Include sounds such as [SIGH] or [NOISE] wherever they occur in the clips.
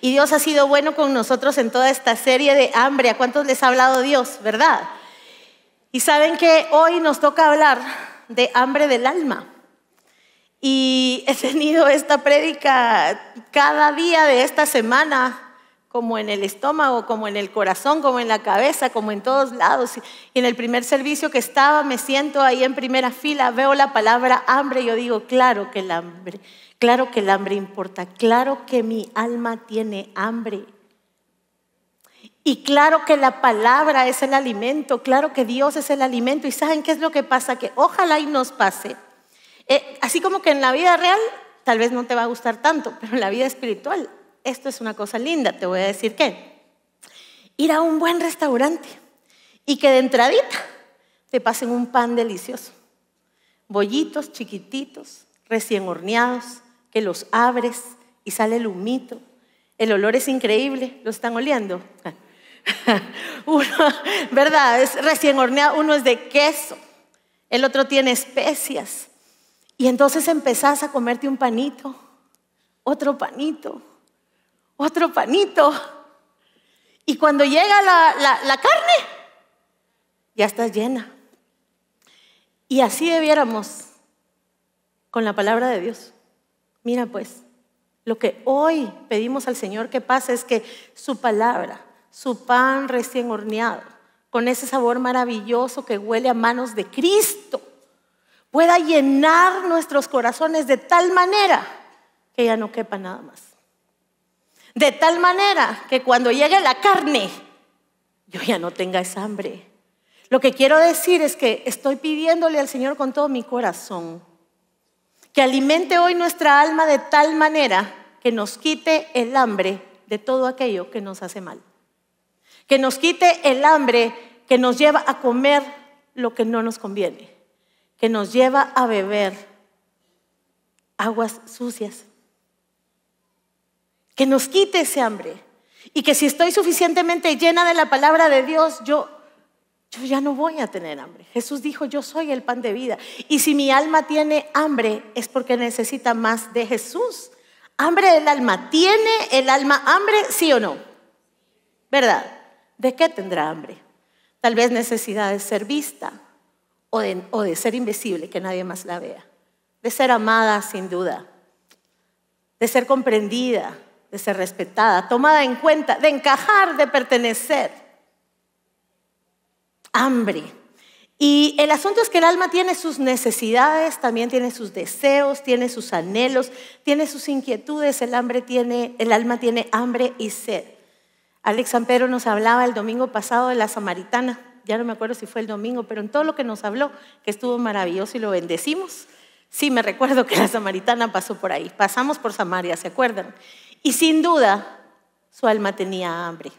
Y Dios ha sido bueno con nosotros en toda esta serie de hambre. ¿A cuántos les ha hablado Dios, verdad? Y saben que hoy nos toca hablar de hambre del alma. Y he tenido esta prédica cada día de esta semana como en el estómago, como en el corazón, como en la cabeza, como en todos lados. Y en el primer servicio que estaba, me siento ahí en primera fila, veo la palabra hambre y yo digo, claro que el hambre, claro que el hambre importa, claro que mi alma tiene hambre. Y claro que la palabra es el alimento, claro que Dios es el alimento. ¿Y saben qué es lo que pasa? Que ojalá y nos pase. Eh, así como que en la vida real tal vez no te va a gustar tanto, pero en la vida espiritual esto es una cosa linda, te voy a decir qué. Ir a un buen restaurante y que de entradita te pasen un pan delicioso. Bollitos chiquititos, recién horneados, que los abres y sale el humito. El olor es increíble, ¿lo están oliendo? [LAUGHS] ¿verdad? Es recién horneado, uno es de queso, el otro tiene especias. Y entonces empezás a comerte un panito, otro panito, otro panito. Y cuando llega la, carne, ya está llena. Y así debiéramos con la palabra de Dios. Mira pues, lo que hoy pedimos al Señor que pase es que su palabra, su pan recién horneado, con ese sabor maravilloso que huele a manos de Cristo, pueda llenar nuestros corazones de tal manera que ya no quepa nada más. De tal manera que cuando llegue la carne, yo ya no tenga esa hambre. Lo que quiero decir es que estoy pidiéndole al Señor con todo mi corazón que alimente hoy nuestra alma de tal manera que nos quite el hambre de todo aquello que nos hace mal. Que nos quite el hambre que nos lleva a comer lo que no nos conviene. Que nos lleva a beber aguas sucias que nos quite ese hambre. Y que si estoy suficientemente llena de la palabra de Dios, yo, yo ya no voy a tener hambre. Jesús dijo, yo soy el pan de vida. Y si mi alma tiene hambre, es porque necesita más de Jesús. Hambre del alma. ¿Tiene el alma hambre, sí o no? ¿Verdad? ¿De qué tendrá hambre? Tal vez necesidad de ser vista o de, o de ser invisible, que nadie más la vea. De ser amada, sin duda. De ser comprendida, de ser respetada, tomada en cuenta, de encajar, de pertenecer. Hambre. Y el asunto es que el alma tiene sus necesidades, también tiene sus deseos, tiene sus anhelos, tiene sus inquietudes. El, hambre tiene, el alma tiene hambre y sed. Alex Pedro nos hablaba el domingo pasado de la samaritana. Ya no me acuerdo si fue el domingo, pero en todo lo que nos habló, que estuvo maravilloso y lo bendecimos. Sí, me recuerdo que la samaritana pasó por ahí. Pasamos por Samaria, ¿se acuerdan? Y sin duda, su alma tenía hambre.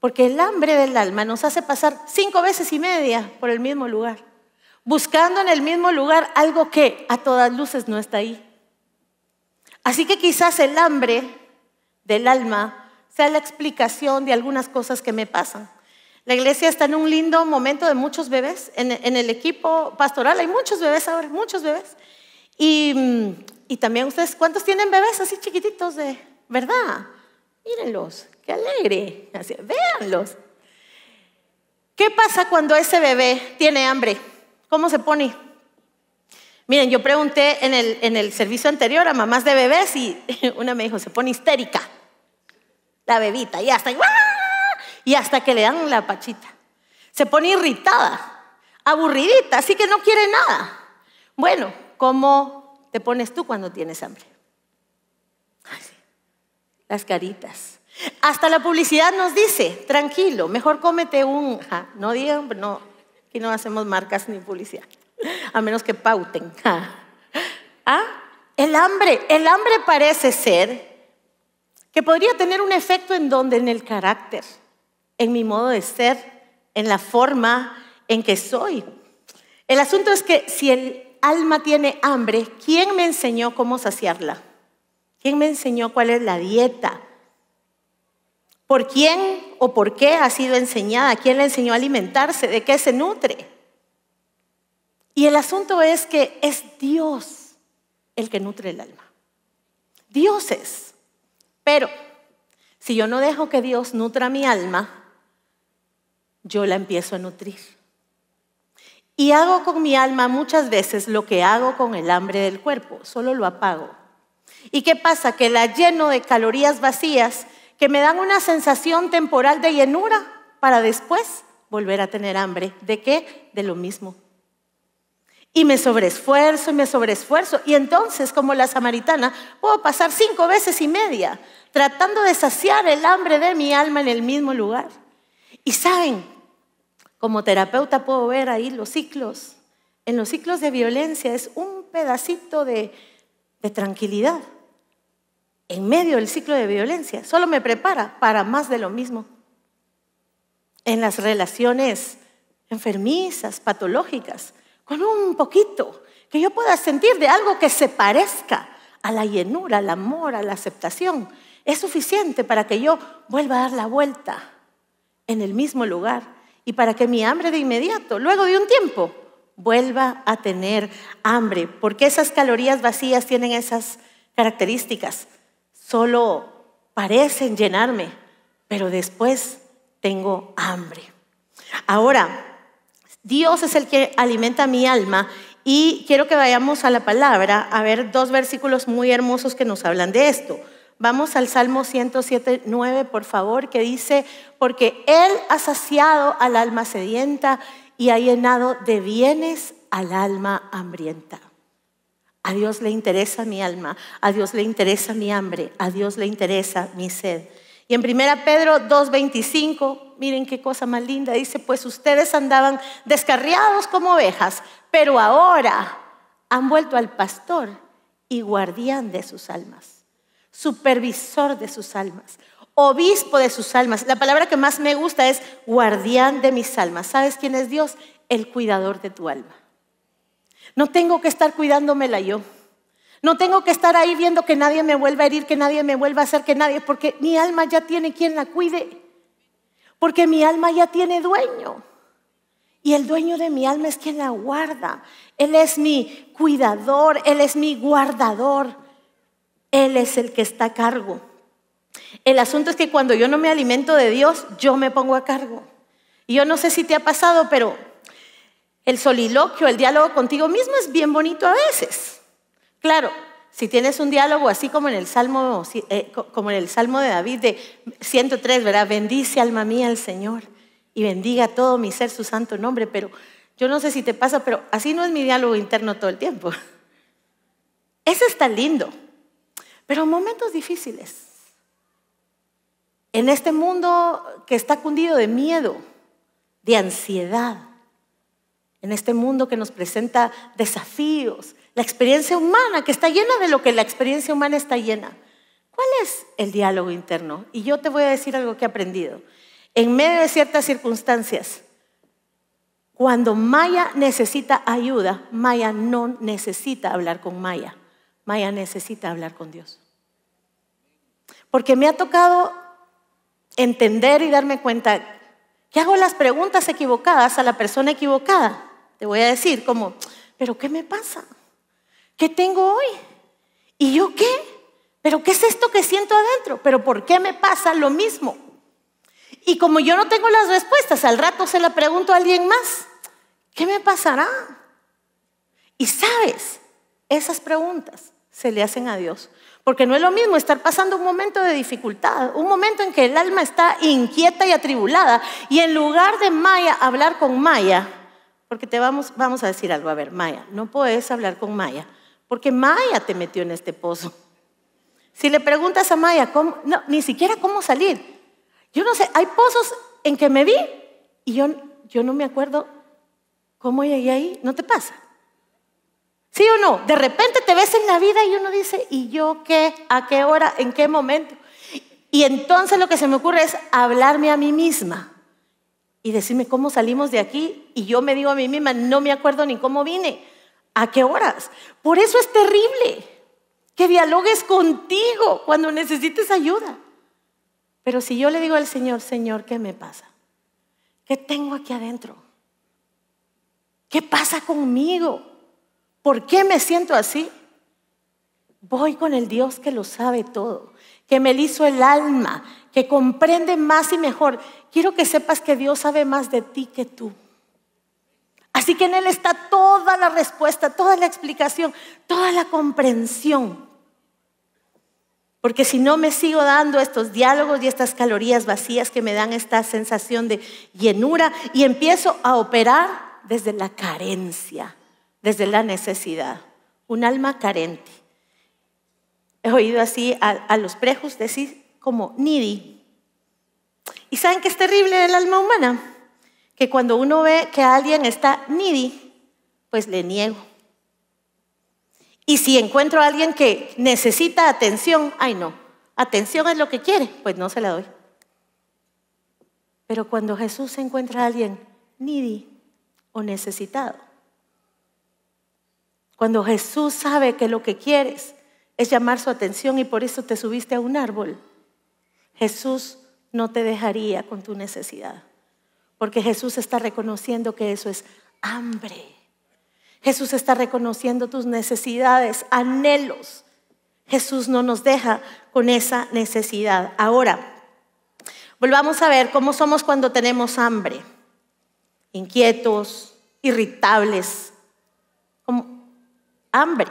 Porque el hambre del alma nos hace pasar cinco veces y media por el mismo lugar, buscando en el mismo lugar algo que a todas luces no está ahí. Así que quizás el hambre del alma sea la explicación de algunas cosas que me pasan. La iglesia está en un lindo momento de muchos bebés. En, el equipo pastoral hay muchos bebés ahora, muchos bebés. Y mm, y también ustedes, ¿cuántos tienen bebés así chiquititos de verdad? Mírenlos, alegre. Así, véanlos. ¿Qué pasa cuando ese bebé tiene hambre? ¿Cómo se pone? Miren, yo pregunté en el, en el servicio anterior a mamás de bebés y [LAUGHS] una me dijo, se pone histérica. La bebita, y hasta, y hasta que le dan la pachita. Se pone irritada, aburridita, así que no quiere nada. Bueno, ¿cómo te pones tú cuando tienes hambre? Las caritas. Hasta la publicidad nos dice, tranquilo, mejor cómete un, no digan, no, aquí no hacemos marcas ni publicidad, a menos que pauten. ¿Ah? El hambre, el hambre parece ser que podría tener un efecto en donde, en el carácter, en mi modo de ser, en la forma en que soy. El asunto es que si el alma tiene hambre, ¿quién me enseñó cómo saciarla? ¿Quién me enseñó cuál es la dieta? ¿Por quién o por qué ha sido enseñada? ¿Quién le enseñó a alimentarse? ¿De qué se nutre? Y el asunto es que es Dios el que nutre el alma. Dios es. Pero Si yo no dejo que Dios nutra mi alma, yo la empiezo a nutrir. Y hago con mi alma muchas veces lo que hago con el hambre del cuerpo, solo lo apago. ¿Y qué pasa? Que la lleno de calorías vacías que me dan una sensación temporal de llenura para después volver a tener hambre. ¿De qué? De lo mismo. Y me sobreesfuerzo y me sobreesfuerzo. Y entonces, como la samaritana, puedo pasar cinco veces y media tratando de saciar el hambre de mi alma en el mismo lugar. Y saben, como terapeuta puedo ver ahí los ciclos. En los ciclos de violencia es un pedacito de, de tranquilidad. En medio del ciclo de violencia, solo me prepara para más de lo mismo. En las relaciones enfermizas, patológicas, con un poquito, que yo pueda sentir de algo que se parezca a la llenura, al amor, a la aceptación, es suficiente para que yo vuelva a dar la vuelta en el mismo lugar y para que mi hambre de inmediato, luego de un tiempo, vuelva a tener hambre, porque esas calorías vacías tienen esas características. Solo parecen llenarme, pero después tengo hambre. Ahora, Dios es el que alimenta mi alma y quiero que vayamos a la palabra a ver dos versículos muy hermosos que nos hablan de esto. Vamos al Salmo 107, 9, por favor, que dice, porque Él ha saciado al alma sedienta y ha llenado de bienes al alma hambrienta. A Dios le interesa mi alma, a Dios le interesa mi hambre, a Dios le interesa mi sed. Y en 1 Pedro 2.25, miren qué cosa más linda, dice, pues ustedes andaban descarriados como ovejas, pero ahora han vuelto al pastor y guardián de sus almas supervisor de sus almas, obispo de sus almas. La palabra que más me gusta es guardián de mis almas. ¿Sabes quién es Dios? El cuidador de tu alma. No tengo que estar cuidándomela yo. No tengo que estar ahí viendo que nadie me vuelva a herir, que nadie me vuelva a hacer, que nadie, porque mi alma ya tiene quien la cuide. Porque mi alma ya tiene dueño. Y el dueño de mi alma es quien la guarda. Él es mi cuidador, Él es mi guardador. Él es el que está a cargo. El asunto es que cuando yo no me alimento de Dios, yo me pongo a cargo. Y yo no sé si te ha pasado, pero el soliloquio, el diálogo contigo mismo es bien bonito a veces. Claro, si tienes un diálogo así como en el Salmo, eh, como en el Salmo de David de 103, ¿verdad? Bendice alma mía al Señor y bendiga todo mi ser su santo nombre, pero yo no sé si te pasa, pero así no es mi diálogo interno todo el tiempo. [LAUGHS] Eso está lindo. Pero momentos difíciles. En este mundo que está cundido de miedo, de ansiedad, en este mundo que nos presenta desafíos, la experiencia humana que está llena de lo que la experiencia humana está llena. ¿Cuál es el diálogo interno? Y yo te voy a decir algo que he aprendido. En medio de ciertas circunstancias, cuando Maya necesita ayuda, Maya no necesita hablar con Maya. Maya necesita hablar con Dios. Porque me ha tocado entender y darme cuenta que hago las preguntas equivocadas a la persona equivocada. Te voy a decir como, pero ¿qué me pasa? ¿Qué tengo hoy? ¿Y yo qué? ¿Pero qué es esto que siento adentro? ¿Pero por qué me pasa lo mismo? Y como yo no tengo las respuestas, al rato se la pregunto a alguien más, ¿qué me pasará? Y sabes, esas preguntas se le hacen a Dios. Porque no es lo mismo estar pasando un momento de dificultad, un momento en que el alma está inquieta y atribulada, y en lugar de Maya hablar con Maya, porque te vamos, vamos a decir algo, a ver, Maya, no puedes hablar con Maya, porque Maya te metió en este pozo. Si le preguntas a Maya, ¿cómo? No, ni siquiera cómo salir. Yo no sé, hay pozos en que me vi y yo, yo no me acuerdo cómo llegué ahí, ¿no te pasa? ¿Sí o no? De repente te ves en la vida y uno dice, ¿y yo qué? ¿A qué hora? ¿En qué momento? Y entonces lo que se me ocurre es hablarme a mí misma y decirme cómo salimos de aquí. Y yo me digo a mí misma, no me acuerdo ni cómo vine, a qué horas. Por eso es terrible que dialogues contigo cuando necesites ayuda. Pero si yo le digo al Señor, Señor, ¿qué me pasa? ¿Qué tengo aquí adentro? ¿Qué pasa conmigo? ¿Por qué me siento así? Voy con el Dios que lo sabe todo, que me hizo el alma, que comprende más y mejor. Quiero que sepas que Dios sabe más de ti que tú. Así que en Él está toda la respuesta, toda la explicación, toda la comprensión. Porque si no me sigo dando estos diálogos y estas calorías vacías que me dan esta sensación de llenura y empiezo a operar desde la carencia, desde la necesidad, un alma carente. He oído así a, los prejos decir como needy. ¿Y saben qué es terrible del alma humana? Que cuando uno ve que alguien está needy, pues le niego. Y si encuentro a alguien que necesita atención, ay no, atención es lo que quiere, pues no se la doy. Pero cuando Jesús encuentra a alguien needy o necesitado, cuando Jesús sabe que lo que quieres es llamar su atención y por eso te subiste a un árbol, Jesús no te dejaría con tu necesidad, porque Jesús está reconociendo que eso es hambre. Jesús está reconociendo tus necesidades, anhelos. Jesús no nos deja con esa necesidad. Ahora, volvamos a ver cómo somos cuando tenemos hambre. Inquietos, irritables, como hambre,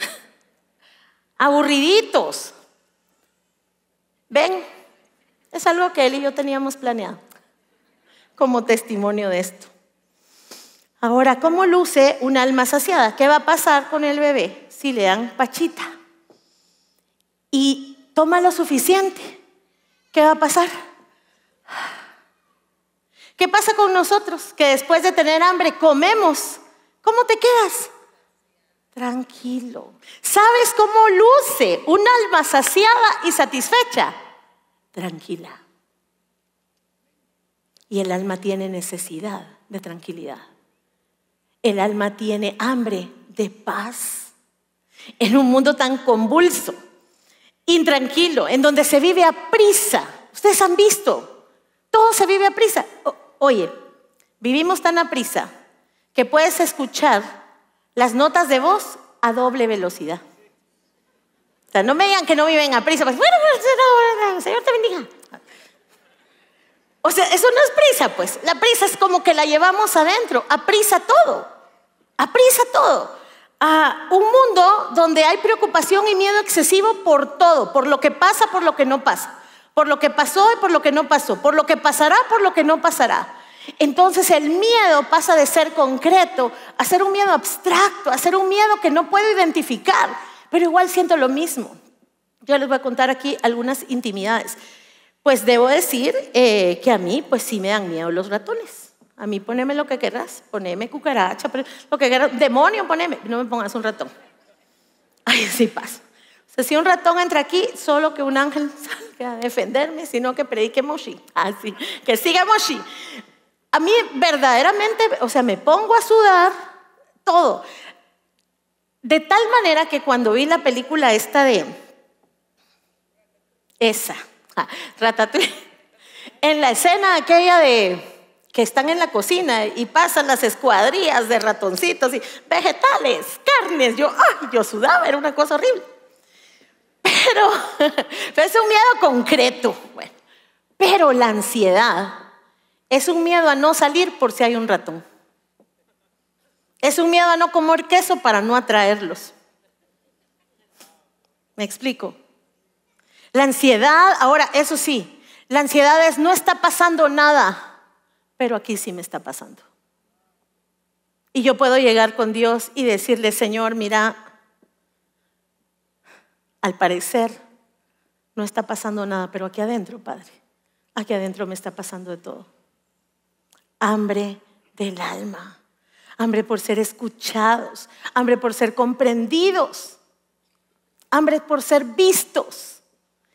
[LAUGHS] aburriditos. Ven, es algo que él y yo teníamos planeado como testimonio de esto. Ahora, ¿cómo luce un alma saciada? ¿Qué va a pasar con el bebé si le dan pachita? Y toma lo suficiente. ¿Qué va a pasar? ¿Qué pasa con nosotros que después de tener hambre comemos? ¿Cómo te quedas? Tranquilo. ¿Sabes cómo luce un alma saciada y satisfecha? Tranquila. Y el alma tiene necesidad de tranquilidad. El alma tiene hambre de paz. En un mundo tan convulso, intranquilo, en donde se vive a prisa. Ustedes han visto, todo se vive a prisa. oye, vivimos tan a prisa que puedes escuchar las notas de voz a doble velocidad. O sea, no me digan que no viven a prisa. Pues, Señor te bendiga. O sea, eso no es prisa, pues. La prisa es como que la llevamos adentro. A prisa todo. A prisa todo. A un mundo donde hay preocupación y miedo excesivo por todo, por lo que pasa, por lo que no pasa, por lo que pasó y por lo que no pasó, por lo que pasará, por lo que no pasará. Entonces el miedo pasa de ser concreto a ser un miedo abstracto, a ser un miedo que no puedo identificar, pero igual siento lo mismo. Yo les voy a contar aquí algunas intimidades. Pues debo decir eh, que a mí, pues sí me dan miedo los ratones. A mí poneme lo que querrás, poneme cucaracha, lo que quieras, demonio, poneme, no me pongas un ratón. Ay, sí pasa. O sea, si un ratón entra aquí, solo que un ángel [LAUGHS] salga a defenderme, sino que predique Moshi. Así, que siga Moshi a mí verdaderamente, o sea, me pongo a sudar todo. De tal manera que cuando vi la película esta de esa, ah, Ratatouille, [LAUGHS] en la escena aquella de que están en la cocina y pasan las escuadrillas de ratoncitos y vegetales, carnes, yo, ay, yo sudaba, era una cosa horrible. Pero, [LAUGHS] es un miedo concreto, bueno, pero la ansiedad es un miedo a no salir por si hay un ratón. Es un miedo a no comer queso para no atraerlos. ¿Me explico? La ansiedad, ahora, eso sí, la ansiedad es no está pasando nada, pero aquí sí me está pasando. Y yo puedo llegar con Dios y decirle, Señor, mira, al parecer no está pasando nada, pero aquí adentro, Padre, aquí adentro me está pasando de todo hambre del alma, hambre por ser escuchados, hambre por ser comprendidos, hambre por ser vistos.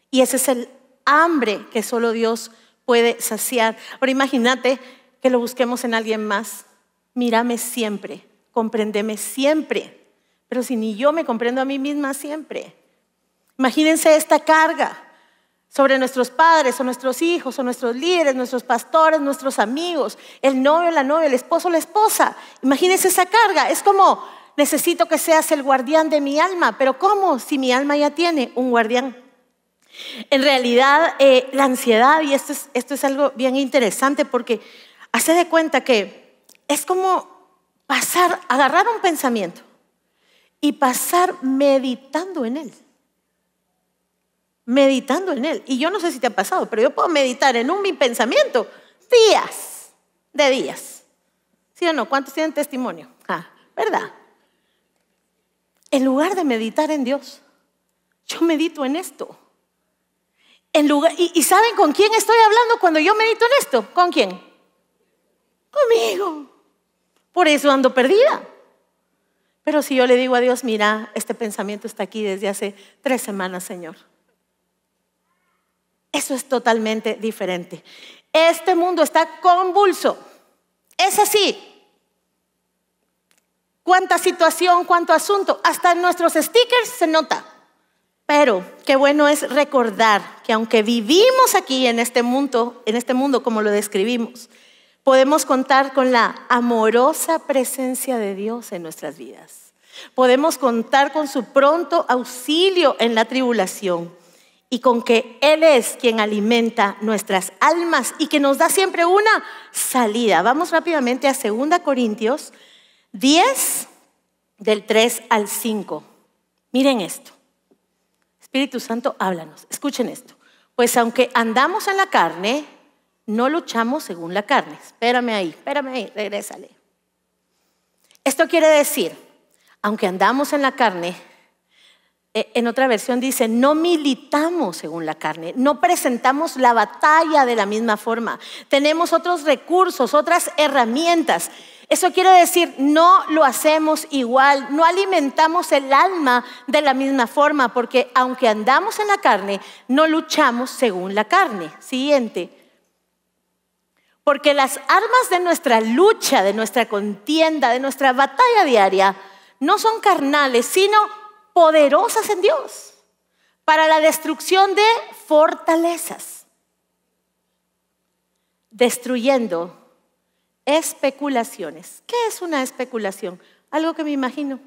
Y ese es el hambre que solo Dios puede saciar. Ahora imagínate que lo busquemos en alguien más. Mírame siempre, comprendeme siempre. Pero si ni yo me comprendo a mí misma siempre. Imagínense esta carga sobre nuestros padres o nuestros hijos o nuestros líderes, nuestros pastores, nuestros amigos, el novio, la novia, el esposo, la esposa. Imagínense esa carga. Es como, necesito que seas el guardián de mi alma, pero ¿cómo si mi alma ya tiene un guardián? En realidad, eh, la ansiedad, y esto es, esto es algo bien interesante porque hace de cuenta que es como pasar, agarrar un pensamiento y pasar meditando en él. Meditando en él. Y yo no sé si te ha pasado, pero yo puedo meditar en un mi pensamiento días, de días. ¿Sí o no? ¿Cuántos tienen testimonio? Ah, ¿verdad? En lugar de meditar en Dios, yo medito en esto. En lugar, y, y, ¿saben con quién estoy hablando cuando yo medito en esto? ¿Con quién? Conmigo. Por eso ando perdida. Pero si yo le digo a Dios, mira, este pensamiento está aquí desde hace tres semanas, Señor. Eso es totalmente diferente. Este mundo está convulso. Es así. Cuánta situación, cuánto asunto. Hasta en nuestros stickers se nota. Pero qué bueno es recordar que aunque vivimos aquí en este mundo, en este mundo como lo describimos, podemos contar con la amorosa presencia de Dios en nuestras vidas. Podemos contar con su pronto auxilio en la tribulación y con que Él es quien alimenta nuestras almas y que nos da siempre una salida. Vamos rápidamente a 2 Corintios 10, del 3 al 5. Miren esto. Espíritu Santo, háblanos. Escuchen esto. Pues aunque andamos en la carne, no luchamos según la carne. Espérame ahí, espérame ahí, regrésale. Esto quiere decir, aunque andamos en la carne, en otra versión dice, no militamos según la carne, no presentamos la batalla de la misma forma, tenemos otros recursos, otras herramientas. Eso quiere decir, no lo hacemos igual, no alimentamos el alma de la misma forma, porque aunque andamos en la carne, no luchamos según la carne. Siguiente. Porque las armas de nuestra lucha, de nuestra contienda, de nuestra batalla diaria, no son carnales, sino poderosas en Dios para la destrucción de fortalezas, destruyendo especulaciones. ¿Qué es una especulación? Algo que me imagino.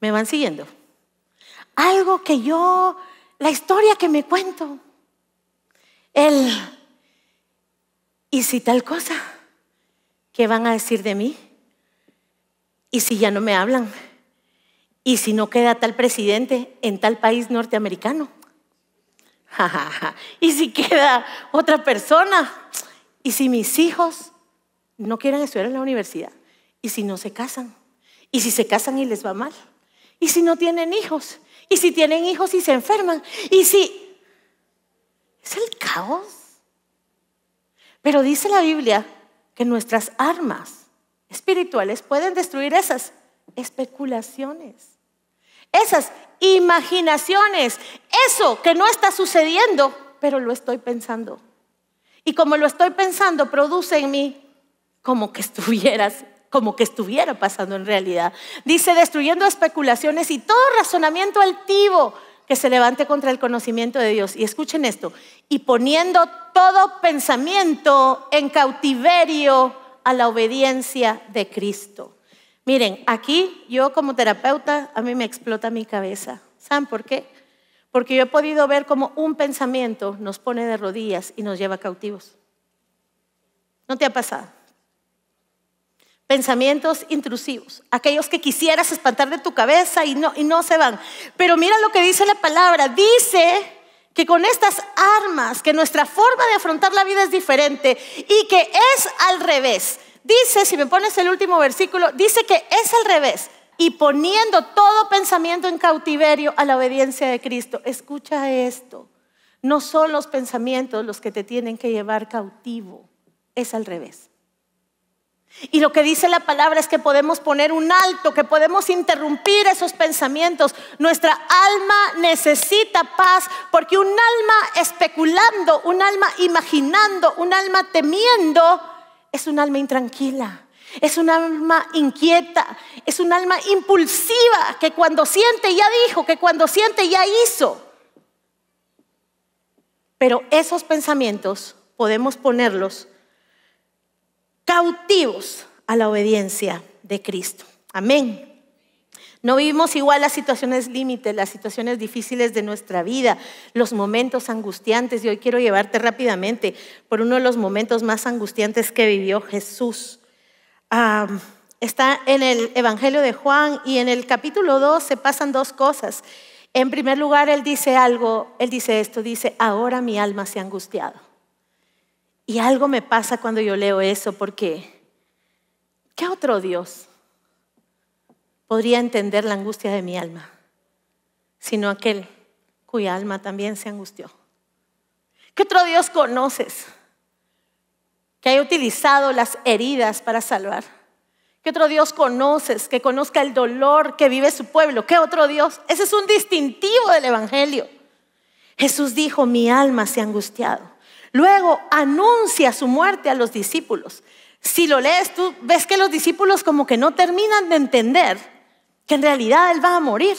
¿Me van siguiendo? Algo que yo, la historia que me cuento, el ¿Y si tal cosa? ¿Qué van a decir de mí? ¿Y si ya no me hablan? ¿Y si no queda tal presidente en tal país norteamericano? [LAUGHS] ¿Y si queda otra persona? ¿Y si mis hijos no quieren estudiar en la universidad? ¿Y si no se casan? ¿Y si se casan y les va mal? ¿Y si no tienen hijos? ¿Y si tienen hijos y se enferman? ¿Y si... Es el caos. Pero dice la Biblia que nuestras armas espirituales pueden destruir esas especulaciones, esas imaginaciones, eso que no está sucediendo, pero lo estoy pensando. Y como lo estoy pensando, produce en mí como que estuvieras como que estuviera pasando en realidad. Dice, destruyendo especulaciones y todo razonamiento altivo que se levante contra el conocimiento de Dios. Y escuchen esto, y poniendo todo pensamiento en cautiverio a la obediencia de Cristo. Miren, aquí yo como terapeuta, a mí me explota mi cabeza. ¿Saben por qué? Porque yo he podido ver cómo un pensamiento nos pone de rodillas y nos lleva cautivos. ¿No te ha pasado? pensamientos intrusivos, aquellos que quisieras espantar de tu cabeza y no, y no se van. Pero mira lo que dice la palabra, dice que con estas armas, que nuestra forma de afrontar la vida es diferente y que es al revés. Dice, si me pones el último versículo, dice que es al revés y poniendo todo pensamiento en cautiverio a la obediencia de Cristo. Escucha esto, no son los pensamientos los que te tienen que llevar cautivo, es al revés. Y lo que dice la palabra es que podemos poner un alto, que podemos interrumpir esos pensamientos. Nuestra alma necesita paz porque un alma especulando, un alma imaginando, un alma temiendo, es un alma intranquila. Es un alma inquieta, es un alma impulsiva que cuando siente ya dijo, que cuando siente ya hizo. Pero esos pensamientos podemos ponerlos cautivos a la obediencia de Cristo. Amén. No vivimos igual las situaciones límites, las situaciones difíciles de nuestra vida, los momentos angustiantes. Y hoy quiero llevarte rápidamente por uno de los momentos más angustiantes que vivió Jesús. está en el Evangelio de Juan y en el capítulo 2 se pasan dos cosas. En primer lugar, él dice algo, él dice esto, dice, ahora mi alma se ha angustiado. Y algo me pasa cuando yo leo eso, porque ¿qué otro Dios podría entender la angustia de mi alma, sino aquel cuya alma también se angustió. ¿Qué otro Dios conoces que haya utilizado las heridas para salvar? ¿Qué otro Dios conoces que conozca el dolor que vive su pueblo? ¿Qué otro Dios? Ese es un distintivo del Evangelio. Jesús dijo, mi alma se ha angustiado. Luego anuncia su muerte a los discípulos. Si lo lees, tú ves que los discípulos como que no terminan de entender que en realidad Él va a morir.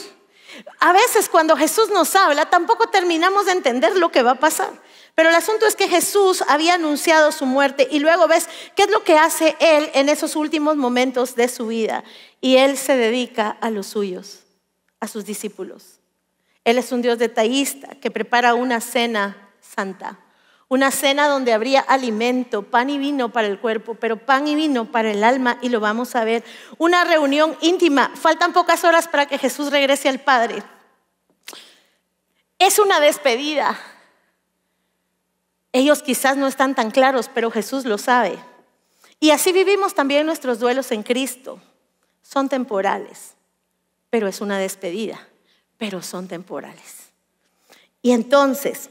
A veces cuando Jesús nos habla, tampoco terminamos de entender lo que va a pasar. Pero el asunto es que Jesús había anunciado su muerte y luego ves qué es lo que hace Él en esos últimos momentos de su vida. Y Él se dedica a los suyos, a sus discípulos. Él es un Dios detallista que prepara una cena santa una cena donde habría alimento, pan y vino para el cuerpo, pero pan y vino para el alma, y lo vamos a ver. Una reunión íntima. Faltan pocas horas para que Jesús regrese al Padre. Es una despedida. Ellos quizás no están tan claros, pero Jesús lo sabe. Y así vivimos también nuestros duelos en Cristo. Son temporales, pero es una despedida, pero son temporales. Y entonces,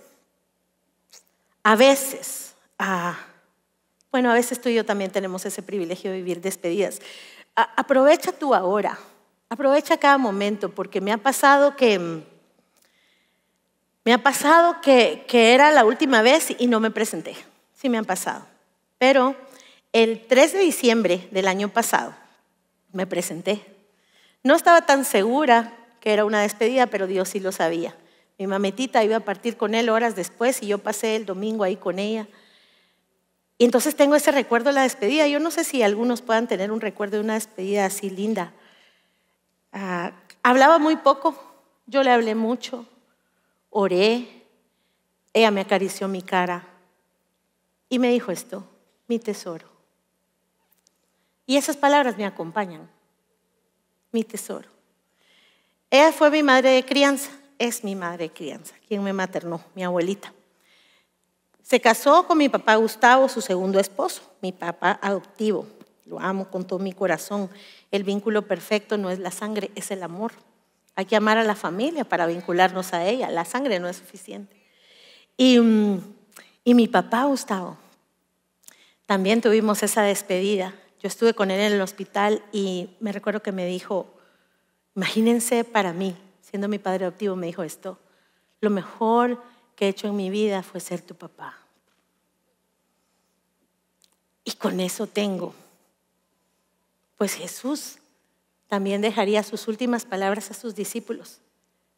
a veces, ah, bueno, a veces tú y yo también tenemos ese privilegio de vivir despedidas. aprovecha tú ahora, aprovecha cada momento, porque me ha pasado que me ha pasado que, que era la última vez y no me presenté. Sí me han pasado. Pero el 3 de diciembre del año pasado me presenté. No estaba tan segura que era una despedida, pero Dios sí lo sabía. Mi mametita iba a partir con él horas después y yo pasé el domingo ahí con ella. Y entonces tengo ese recuerdo de la despedida. Yo no sé si algunos puedan tener un recuerdo de una despedida así linda. Ah, hablaba muy poco, yo le hablé mucho, oré, ella me acarició mi cara y me dijo esto, mi tesoro. Y esas palabras me acompañan, mi tesoro. Ella fue mi madre de crianza es mi madre crianza, quien me maternó, mi abuelita. Se casó con mi papá Gustavo, su segundo esposo, mi papá adoptivo. Lo amo con todo mi corazón. El vínculo perfecto no es la sangre, es el amor. Hay que amar a la familia para vincularnos a ella. La sangre no es suficiente. Y, mm, y mi papá Gustavo, también tuvimos esa despedida. Yo estuve con él en el hospital y me recuerdo que me dijo, imagínense para mí, siendo mi padre adoptivo, me dijo esto, lo mejor que he hecho en mi vida fue ser tu papá. Y con eso tengo. Pues Jesús también dejaría sus últimas palabras a sus discípulos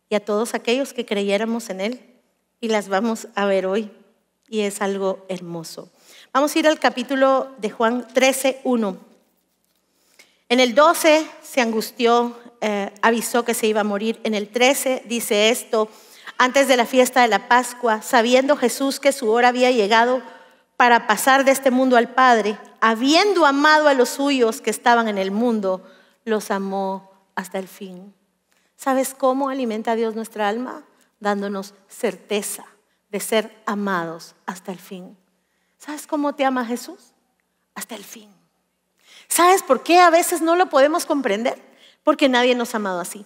y a todos aquellos que creyéramos en Él. Y las vamos a ver hoy. Y es algo hermoso. Vamos a ir al capítulo de Juan 13, 1. En el 12 se angustió eh, avisó que se iba a morir. En el 13 dice esto, antes de la fiesta de la Pascua, sabiendo Jesús que su hora había llegado para pasar de este mundo al Padre, habiendo amado a los suyos que estaban en el mundo, los amó hasta el fin. ¿Sabes cómo alimenta a Dios nuestra alma? Dándonos certeza de ser amados hasta el fin. ¿Sabes cómo te ama Jesús? Hasta el fin. ¿Sabes por qué a veces no lo podemos comprender? Porque nadie nos ha amado así.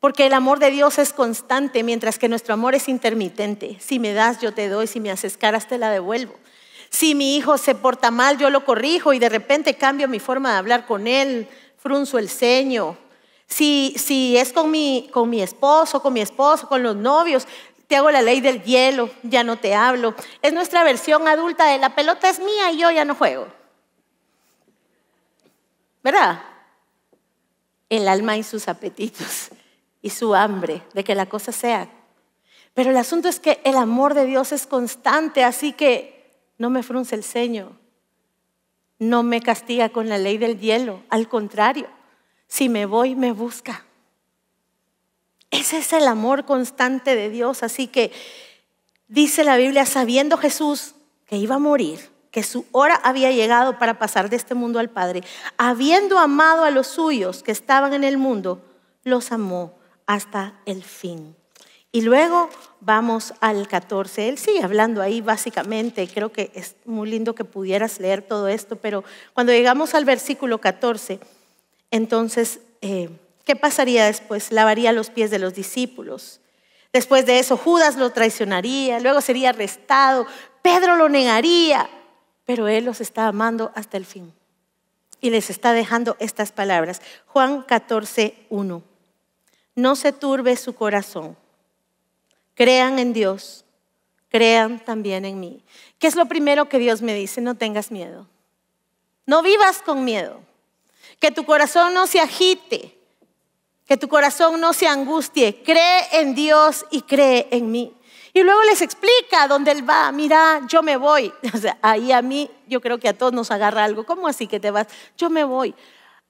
Porque el amor de Dios es constante, mientras que nuestro amor es intermitente. Si me das, yo te doy. Si me haces caras, te la devuelvo. Si mi hijo se porta mal, yo lo corrijo y de repente cambio mi forma de hablar con él, frunzo el ceño. Si, si es con mi, con mi esposo, con mi esposo, con los novios, te hago la ley del hielo, ya no te hablo. Es nuestra versión adulta de la pelota es mía y yo ya no juego. ¿Verdad? El alma y sus apetitos y su hambre de que la cosa sea. Pero el asunto es que el amor de Dios es constante, así que no me frunce el ceño, no me castiga con la ley del hielo, al contrario, Si me voy, me busca. Ese es el amor constante de Dios. Así que dice la Biblia, sabiendo Jesús que iba a morir, que su hora había llegado para pasar de este mundo al Padre, habiendo amado a los suyos que estaban en el mundo, los amó hasta el fin. Y luego vamos al 14. Él sigue hablando ahí básicamente. Creo que es muy lindo que pudieras leer todo esto, pero cuando llegamos al versículo 14, entonces, eh, ¿qué pasaría después? Lavaría los pies de los discípulos. Después de eso, Judas lo traicionaría, luego sería arrestado, Pedro lo negaría, pero Él los está amando hasta el fin. Y les está dejando estas palabras. Juan 14, 1. No se turbe su corazón Crean en Dios, crean también en mí. ¿Qué es lo primero que Dios me dice? No tengas miedo. No vivas con miedo. Que tu corazón no se agite. Que tu corazón no se angustie. Cree en Dios y cree en mí. Y luego les explica dónde él va. Mira, yo me voy. [LAUGHS] O sea, ahí a mí, yo creo que a todos nos agarra algo. ¿Cómo así que te vas? Yo me voy.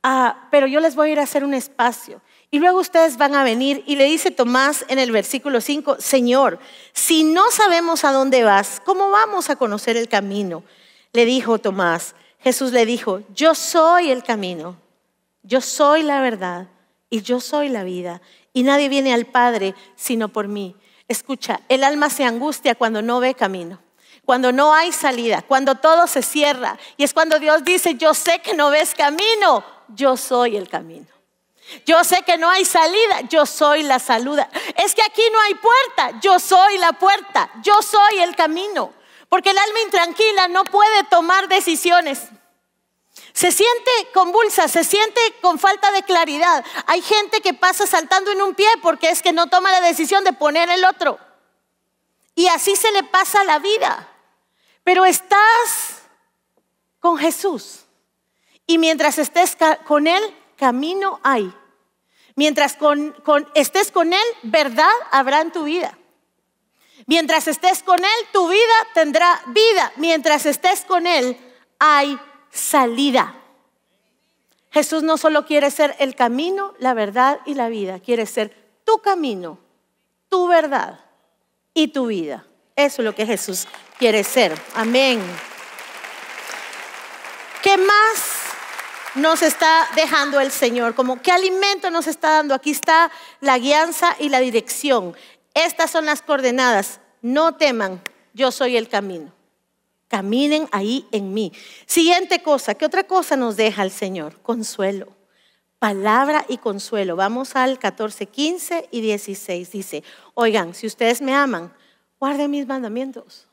Ah, pero yo les voy a ir a hacer un espacio. Y luego ustedes van a venir y le dice Tomás en el versículo 5, Señor, si no sabemos a dónde vas, ¿cómo vamos a conocer el camino? Le dijo Tomás, Jesús le dijo, yo soy el camino, yo soy la verdad y yo soy la vida. Y nadie viene al Padre sino por mí. Escucha, el alma se angustia cuando no ve camino cuando no hay salida, cuando todo se cierra. Y es cuando Dios dice, yo sé que no ves camino, yo soy el camino. Yo sé que no hay salida, yo soy la saluda. Es que aquí no hay puerta, yo soy la puerta, yo soy el camino. Porque el alma intranquila no puede tomar decisiones. Se siente convulsa, se siente con falta de claridad. Hay gente que pasa saltando en un pie porque es que no toma la decisión de poner el otro. Y así se le pasa la vida. Pero estás con Jesús. Y mientras estés con Él, camino hay. Mientras estés con Él, verdad habrá en tu vida. Mientras estés con Él, tu vida tendrá vida. Mientras estés con Él, hay salida. Jesús no solo quiere ser el camino, la verdad y la vida, quiere ser tu camino, tu verdad y tu vida. Eso es lo que Jesús quiere ser. Amén. ¿Qué más nos está dejando el Señor, como qué alimento nos está dando. Aquí está la guianza y la dirección. Estas son las coordenadas. No teman, yo soy el camino. Caminen ahí en mí. Siguiente cosa, ¿qué otra cosa nos deja el Señor? Consuelo. Palabra y consuelo. Vamos al 14, 15 y 16. Dice, oigan, si ustedes me aman, guarden mis mandamientos.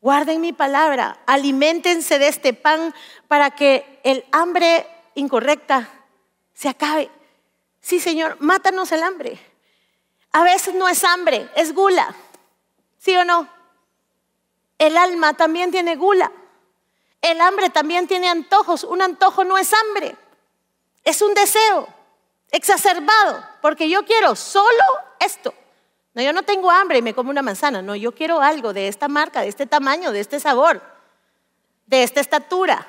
Guarden mi palabra, aliméntense de este pan para que el hambre incorrecta se acabe. Sí, Señor, mátanos el hambre. A veces no es hambre, es gula. ¿Sí o no? El alma también tiene gula. El hambre también tiene antojos. Un antojo no es hambre, es un deseo exacerbado, porque yo quiero solo esto. No, yo no tengo hambre y me como una manzana. No, yo quiero algo de esta marca, de este tamaño, de este sabor, de esta estatura.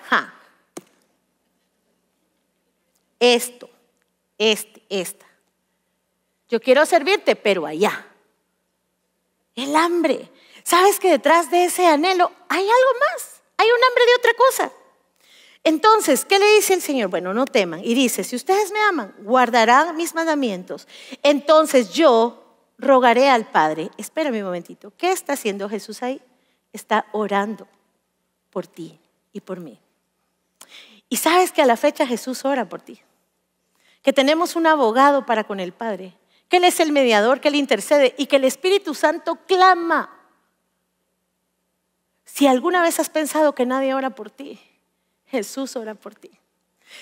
Esto, este, esta. Yo quiero servirte, pero allá. El hambre. ¿Sabes que detrás de ese anhelo hay algo más? Hay un hambre de otra cosa. Entonces, ¿qué le dice el Señor? Bueno, no teman. Y dice, si ustedes me aman, guardarán mis mandamientos. Entonces yo rogaré al Padre, espérame un momentito, ¿qué está haciendo Jesús ahí? Está orando por ti y por mí. Y sabes que a la fecha Jesús ora por ti, que tenemos un abogado para con el Padre, que Él es el mediador, que Él intercede y que el Espíritu Santo clama. Si alguna vez has pensado que nadie ora por ti, Jesús ora por ti.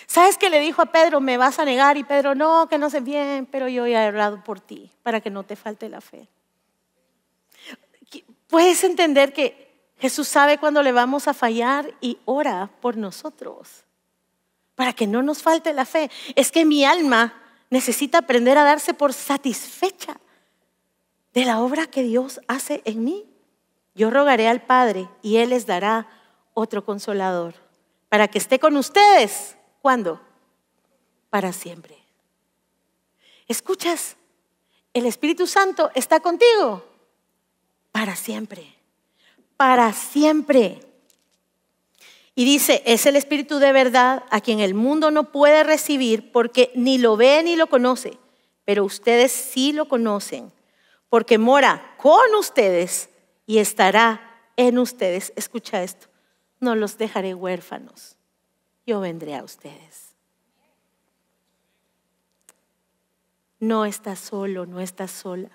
¿Sabes que le dijo a Pedro, me vas a negar? Y Pedro, no, que no sé bien, pero yo he hablado por ti, para que no te falte la fe. Puedes entender que Jesús sabe cuando le vamos a fallar y ora por nosotros, para que no nos falte la fe. Es que mi alma necesita aprender a darse por satisfecha de la obra que Dios hace en mí. Yo rogaré al Padre y Él les dará otro consolador para que esté con ustedes ¿Cuándo? para siempre. ¿Escuchas? El Espíritu Santo está contigo para siempre, para siempre. Y dice, es el Espíritu de verdad a quien el mundo no puede recibir porque ni lo ve ni lo conoce, pero ustedes sí lo conocen, porque mora con ustedes y estará en ustedes. Escucha esto, no los dejaré huérfanos, yo vendré a ustedes. No estás solo, no estás sola.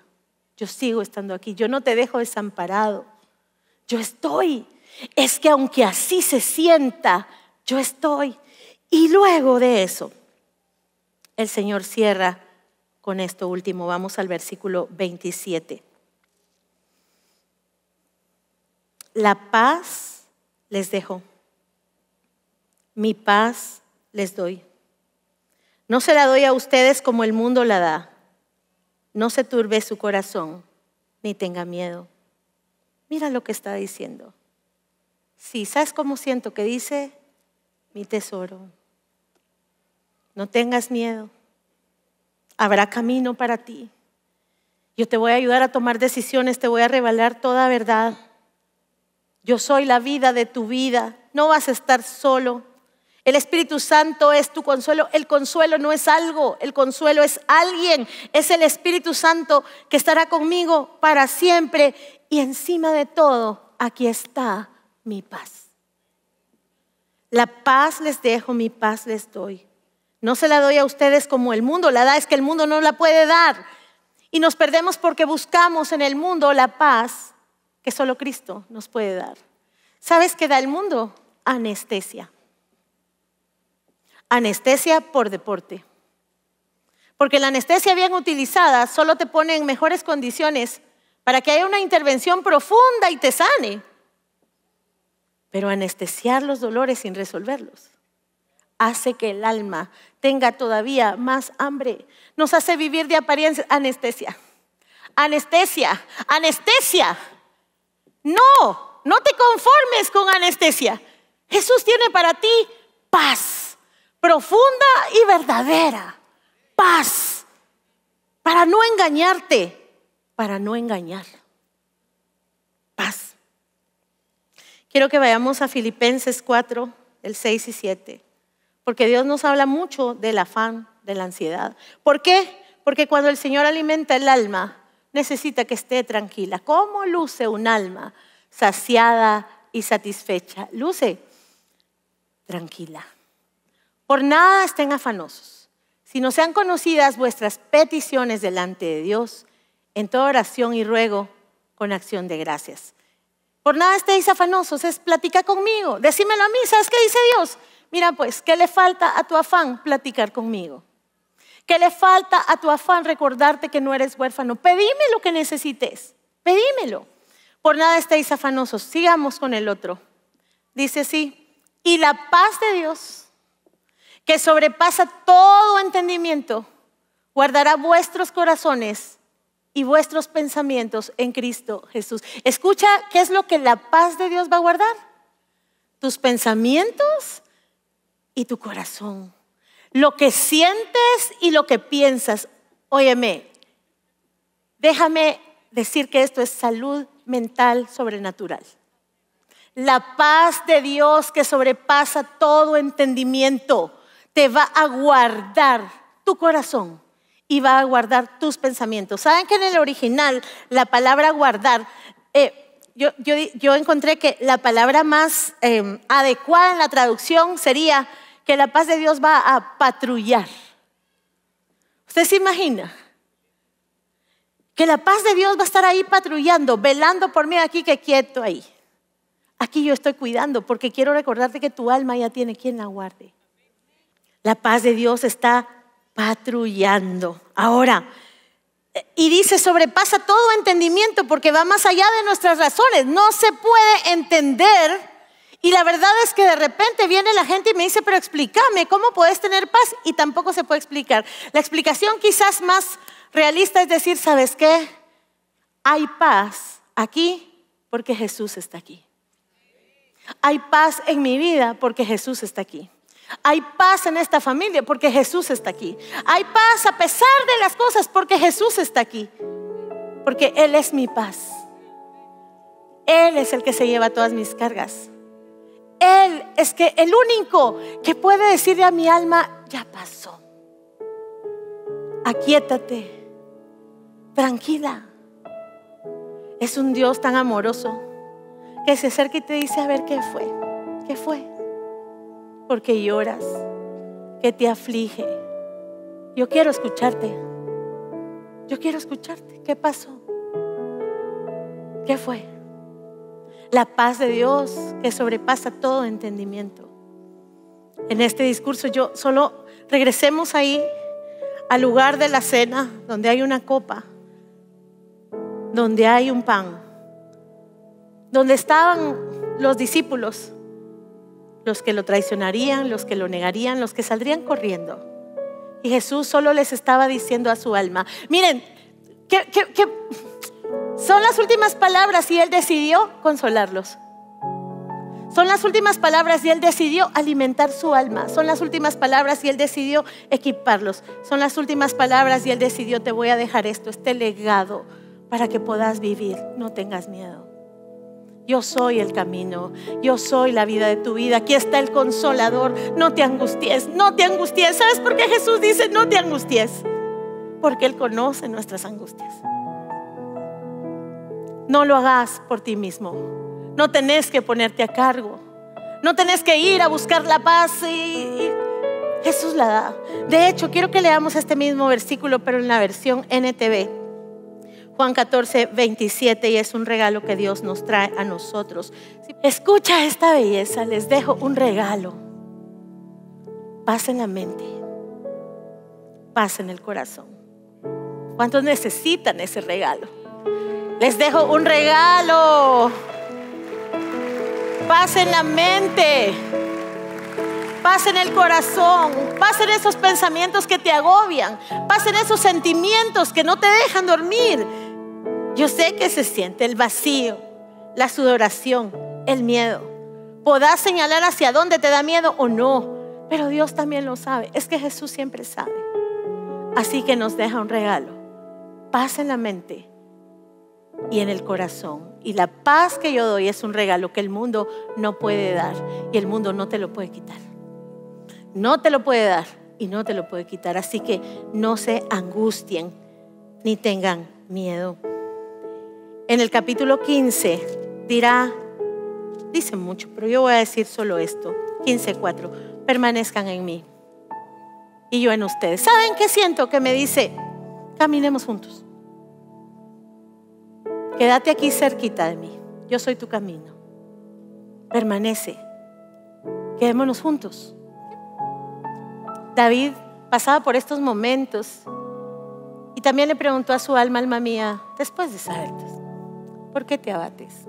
Yo sigo estando aquí, yo no te dejo desamparado. Yo estoy. Es que aunque así se sienta, yo estoy. Y luego de eso, el Señor cierra con esto último. Vamos al versículo 27. La paz les dejo, mi paz les doy. No se la doy a ustedes como el mundo la da. No se turbe su corazón, ni tenga miedo. Mira lo que está diciendo. Sí, ¿sabes cómo siento que dice mi tesoro? No tengas miedo. Habrá camino para ti. Yo te voy a ayudar a tomar decisiones, te voy a revelar toda verdad. Yo soy la vida de tu vida. No vas a estar solo. El Espíritu Santo es tu consuelo. El consuelo no es algo, el consuelo es alguien. Es el Espíritu Santo que estará conmigo para siempre. Y encima de todo, aquí está mi paz. La paz les dejo, mi paz les doy. No se la doy a ustedes como el mundo la da, es que el mundo no la puede dar. Y nos perdemos porque buscamos en el mundo la paz que solo Cristo nos puede dar. ¿Sabes qué da el mundo? Anestesia. Anestesia por deporte. Porque la anestesia bien utilizada solo te pone en mejores condiciones para que haya una intervención profunda y te sane. Pero anestesiar los dolores sin resolverlos hace que el alma tenga todavía más hambre. Nos hace vivir de apariencia anestesia. Anestesia, anestesia. No, no te conformes con anestesia. Jesús tiene para ti paz, profunda y verdadera. Paz, para no engañarte, para no engañar. Paz. Quiero que vayamos a Filipenses 4, el 6 y 7, porque Dios nos habla mucho del afán, de la ansiedad. ¿Por qué? Porque cuando el Señor alimenta el alma, necesita que esté tranquila. ¿Cómo luce un alma saciada y satisfecha? Luce tranquila. Por nada estén afanosos, sino sean conocidas vuestras peticiones delante de Dios en toda oración y ruego con acción de gracias. Por nada estéis afanosos, es platicar conmigo, decímelo a mí, ¿sabes qué dice Dios? Mira pues, ¿qué le falta a tu afán? Platicar conmigo. ¿Qué le falta a tu afán recordarte que no eres huérfano? Pedime lo que necesites, pedímelo. Por nada estéis afanosos. Sigamos con el otro. Dice así, y la paz de Dios, que sobrepasa todo entendimiento, guardará vuestros corazones y vuestros pensamientos en Cristo Jesús. Escucha, ¿qué es lo que la paz de Dios va a guardar? Tus pensamientos y tu corazón lo que sientes y lo que piensas. Óyeme, déjame decir que esto es salud mental sobrenatural. La paz de Dios que sobrepasa todo entendimiento te va a guardar tu corazón y va a guardar tus pensamientos. ¿Saben que en el original la palabra guardar, eh, yo, encontré que la palabra más eh, adecuada en la traducción sería que la paz de Dios va a patrullar. ¿Usted se imagina? Que la paz de Dios va a estar ahí patrullando, velando por mí aquí que quieto ahí. Aquí yo estoy cuidando porque quiero recordarte que tu alma ya tiene quien la guarde. La paz de Dios está patrullando. Ahora, y dice, sobrepasa todo entendimiento porque va más allá de nuestras razones. No se puede entender y la verdad es que de repente viene la gente y me dice, pero explícame, ¿cómo puedes tener paz? Y tampoco se puede explicar. La explicación quizás más realista es decir, ¿sabes qué? Hay paz aquí porque Jesús está aquí. Hay paz en mi vida porque Jesús está aquí. Hay paz en esta familia porque Jesús está aquí. Hay paz a pesar de las cosas porque Jesús está aquí. Porque Él es mi paz. Él es el que se lleva todas mis cargas. Él es que el único que puede decirle a mi alma, ya pasó. Aquietate, tranquila. Es un Dios tan amoroso que se acerca y te dice, a ver qué fue, qué fue. Porque lloras, que te aflige. Yo quiero escucharte. Yo quiero escucharte. ¿Qué pasó? ¿Qué fue? La paz de Dios que sobrepasa todo entendimiento. En este discurso yo solo regresemos ahí al lugar de la cena donde hay una copa, donde hay un pan, donde estaban los discípulos, los que lo traicionarían, los que lo negarían, los que saldrían corriendo. Y Jesús solo les estaba diciendo a su alma, miren, que, son las últimas palabras y Él decidió consolarlos. Son las últimas palabras y Él decidió alimentar su alma. Son las últimas palabras y Él decidió equiparlos. Son las últimas palabras y Él decidió, te voy a dejar esto, este legado, para que puedas vivir. No tengas miedo. Yo soy el camino, yo soy la vida de tu vida. Aquí está el consolador. No te angusties, no te angusties. ¿Sabes por qué Jesús dice no te angusties? Porque Él conoce nuestras angustias. No lo hagas por ti mismo. No tenés que ponerte a cargo. No tenés que ir a buscar la paz y, Jesús la da. De hecho, quiero que leamos este mismo versículo, pero en la versión NTV. Juan 14, 27 y es un regalo que Dios nos trae a nosotros. Escucha esta belleza, les dejo un regalo. Paz en la mente, paz en el corazón. ¿Cuántos necesitan ese regalo? Les dejo un regalo. Paz en la mente, paz en el corazón, paz en esos pensamientos que te agobian, paz en esos sentimientos que no te dejan dormir. Yo sé que se siente el vacío, la sudoración, el miedo. Podás señalar hacia dónde te da miedo o no, pero Dios también lo sabe. Es que Jesús siempre sabe. Así que nos deja un regalo. Paz en la mente y en el corazón. Y la paz que yo doy es un regalo que el mundo no puede dar y el mundo no te lo puede quitar. No te lo puede dar y no te lo puede quitar. Así que no se angustien ni tengan miedo en el capítulo 15 dirá, dice mucho, pero yo voy a decir solo esto, 15.4, permanezcan en mí y yo en ustedes. ¿Saben qué siento? Que me dice, caminemos juntos. Quédate aquí cerquita de mí, yo soy tu camino. Permanece, quedémonos juntos. David pasaba por estos momentos y también le preguntó a su alma, alma mía, después de saberte, ¿Por qué te abates?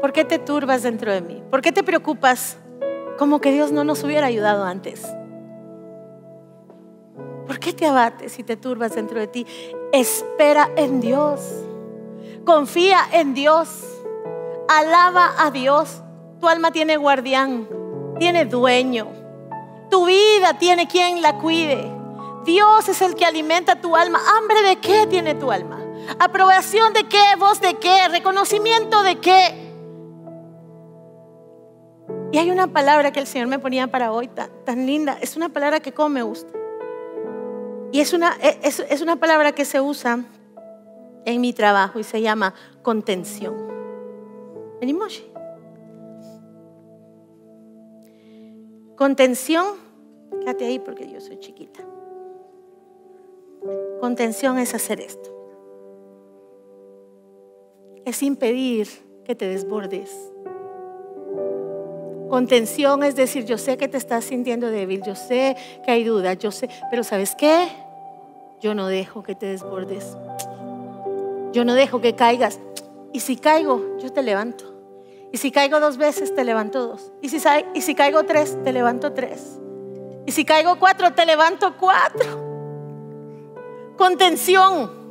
¿Por qué te turbas dentro de mí? ¿Por qué te preocupas como que Dios no nos hubiera ayudado antes? ¿Por qué te abates y te turbas dentro de ti? Espera en Dios. Confía en Dios. Alaba a Dios. Tu alma tiene guardián, tiene dueño. Tu vida tiene quien la cuide. Dios es el que alimenta tu alma. ¿Hambre de qué tiene tu alma? ¿Aprobación de qué? ¿Voz de qué? ¿Reconocimiento de qué? Y hay una palabra que el Señor me ponía para hoy tan, linda. Es una palabra que como me gusta. Y es una, es, es una palabra que se usa en mi trabajo y se llama contención. Venimos. Contención, quédate ahí porque yo soy chiquita. Contención es hacer esto es impedir que te desbordes. Contención es decir, yo sé que te estás sintiendo débil, yo sé que hay dudas, yo sé, pero ¿sabes qué? Yo no dejo que te desbordes. Yo no dejo que caigas. Y si caigo, yo te levanto. Y si caigo dos veces, te levanto dos. Y si, y si caigo tres, te levanto tres. Y si caigo cuatro, te levanto cuatro. Contención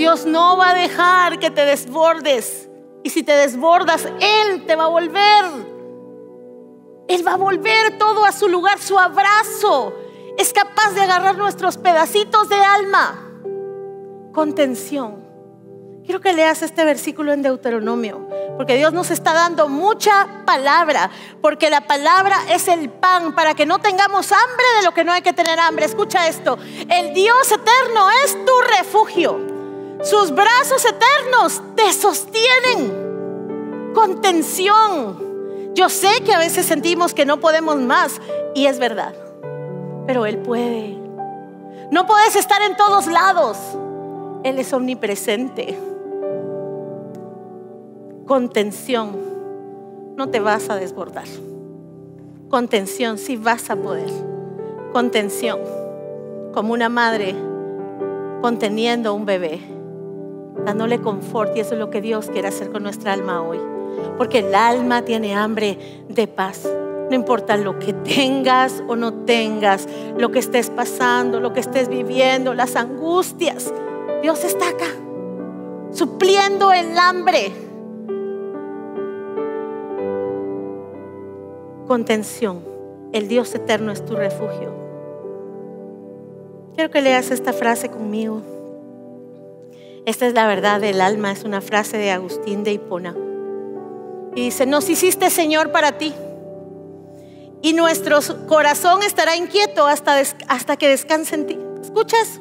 Dios no va a dejar que te desbordes. Y si te desbordas, Él te va a volver. Él va a volver todo a su lugar, su abrazo. Es capaz de agarrar nuestros pedacitos de alma. Contención. Quiero que leas este versículo en Deuteronomio, porque Dios nos está dando mucha palabra, porque la palabra es el pan para que no tengamos hambre de lo que no hay que tener hambre. Escucha esto, el Dios eterno es tu refugio. Sus brazos eternos te sostienen. Contención. Yo sé que a veces sentimos que no podemos más y es verdad, pero Él puede. No puedes estar en todos lados. Él es omnipresente. Contención. No te vas a desbordar. Contención, sí vas a poder. Contención. Como una madre conteniendo a un bebé, dándole confort. Y eso es lo que Dios quiere hacer con nuestra alma hoy porque el alma tiene hambre de paz. No importa lo que tengas o no tengas, lo que estés pasando, lo que estés viviendo, las angustias. Dios está acá, supliendo el hambre. Contención. El Dios eterno es tu refugio. Quiero que leas esta frase conmigo. Esta es la verdad del alma, es una frase de Agustín de Hipona. Y dice, nos hiciste Señor para ti. Y nuestro corazón estará inquieto hasta, hasta que descanse en ti. ¿Escuchas?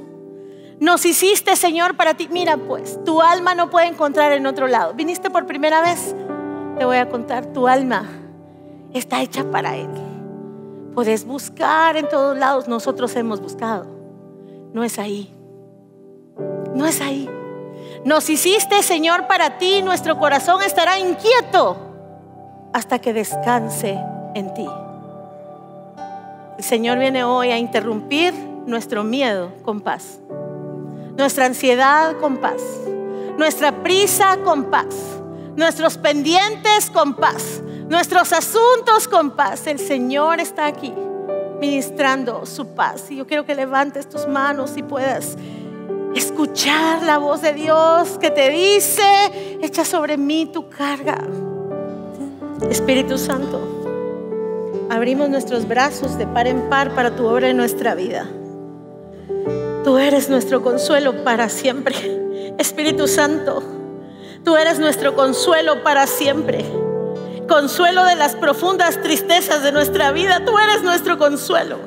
Nos hiciste Señor para ti. Mira pues, tu alma no puede encontrar en otro lado. Viniste por primera vez. Te voy a contar, tu alma está hecha para Él. Puedes buscar en todos lados. Nosotros hemos buscado. No es ahí. No es ahí. Nos hiciste, Señor, para ti, nuestro corazón estará inquieto hasta que descanse en ti. El Señor viene hoy a interrumpir nuestro miedo con paz, nuestra ansiedad con paz, nuestra prisa con paz, nuestros pendientes con paz, nuestros asuntos con paz. El Señor está aquí ministrando su paz. Y yo quiero que levantes tus manos y puedas escuchar la voz de Dios que te dice, echa sobre mí tu carga. Espíritu Santo, abrimos nuestros brazos de par en par para tu obra en nuestra vida. Tú eres nuestro consuelo para siempre. Espíritu Santo, tú eres nuestro consuelo para siempre. Consuelo de las profundas tristezas de nuestra vida, tú eres nuestro consuelo.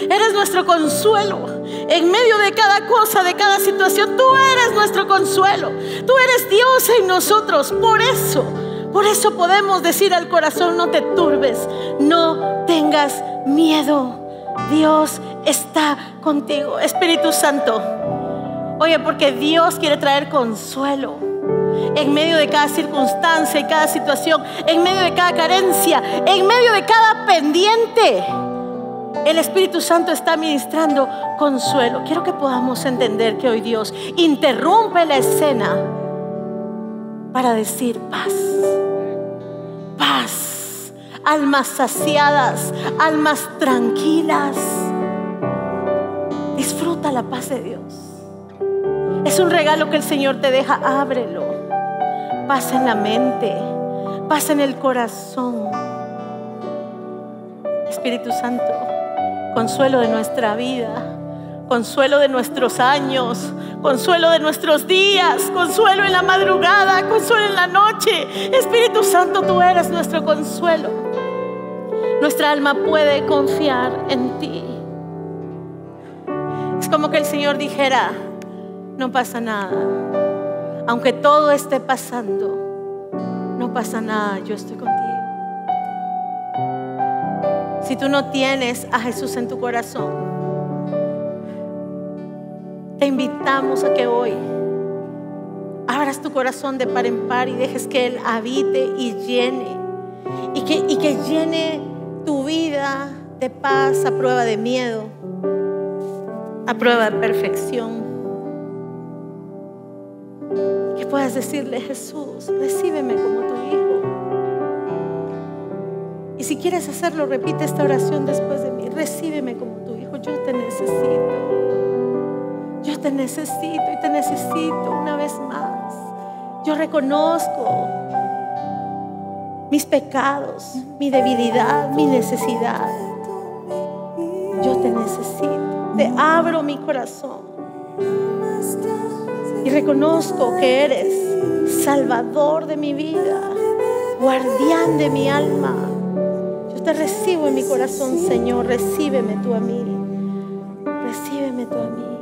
Eres nuestro consuelo. En medio de cada cosa, de cada situación, tú eres nuestro consuelo. Tú eres Dios en nosotros. Por eso, por eso podemos decir al corazón, no te turbes, no tengas miedo. Dios está contigo. Espíritu Santo. Oye, porque Dios quiere traer consuelo en medio de cada circunstancia y cada situación, en medio de cada carencia, en medio de cada pendiente. El Espíritu Santo está ministrando consuelo. Quiero que podamos entender que hoy Dios interrumpe la escena para decir paz. Paz. Almas saciadas, almas tranquilas. Disfruta la paz de Dios. Es un regalo que el Señor te deja, ábrelo. Paz en la mente, paz en el corazón. Espíritu Santo consuelo de nuestra vida, consuelo de nuestros años, consuelo de nuestros días, consuelo en la madrugada, consuelo en la noche. Espíritu Santo, tú eres nuestro consuelo. Nuestra alma puede confiar en ti. Es como que el Señor dijera, no pasa nada. Aunque todo esté pasando, no pasa nada, yo estoy contigo. Si tú no tienes a Jesús en tu corazón, te invitamos a que hoy abras tu corazón de par en par y dejes que Él habite y llene. Y que, y que llene tu vida de paz a prueba de miedo, a prueba de perfección. Que puedas decirle, Jesús, recíbeme como tu hijo. Y si quieres hacerlo, repite esta oración después de mí. Recíbeme como tu hijo. Yo te necesito. Yo te necesito y te necesito una vez más. Yo reconozco mis pecados, mi debilidad, mi necesidad. Yo te necesito. Te abro mi corazón. Y reconozco que eres salvador de mi vida, guardián de mi alma. Yo te recibo en mi corazón, Señor. Recíbeme tú a mí. Recíbeme tú a mí.